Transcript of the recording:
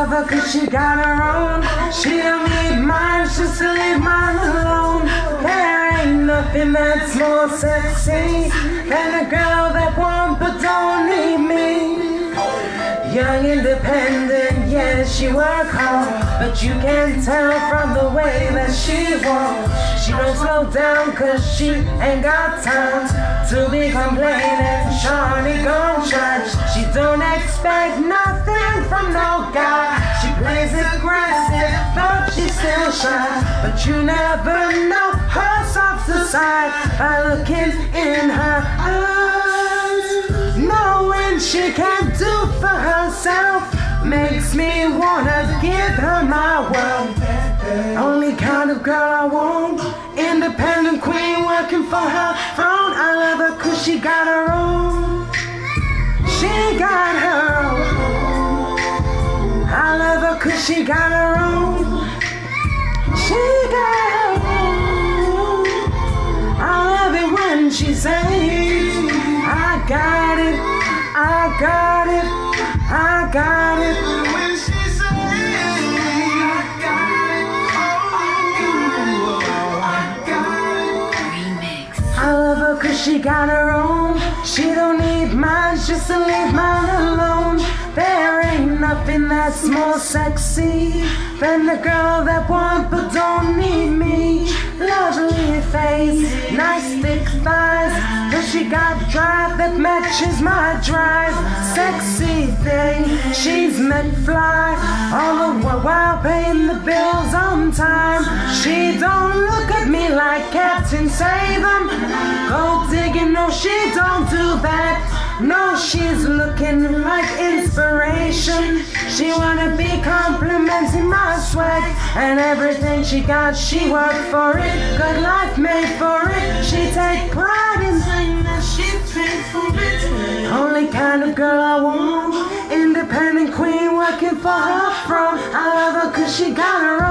love her cause she got her own. She don't need mine, she's to leave mine alone. There ain't nothing that's more sexy than a girl that won't but don't need me. Young, independent, yes, she work hard, but you can tell from the way that she walks. She don't slow down cause she ain't got time to be complaining. Shawty gon' try. She don't expect nothing from no guy. She plays aggressive, but she's still shy. But you never know her soft side by looking in her eyes. Knowing she can do for herself makes me wanna give her my world. Only kind of girl I want, independent queen working for her throne. She got her own. She got her own. I love it when she says, I got it, I got it, I got it. When she says, I got it, oh, I got it. Oh, I love her cause she got her nothing that's more sexy than the girl that want but don't need me. Lovely face, nice thick thighs. But she got drive that matches my drive. Sexy thing, she's meant fly. All the while paying the bills on time. She don't look at me like Captain Save 'em. Gold digging, no, she don't do that. No, she's looking like inspiration. She wanna be complimenting my swag and everything she got. She worked for it, good life made for it. She take pride in saying that she paid for it. Only kind of girl I want, independent queen working for her throne. I love her 'cause she got her own.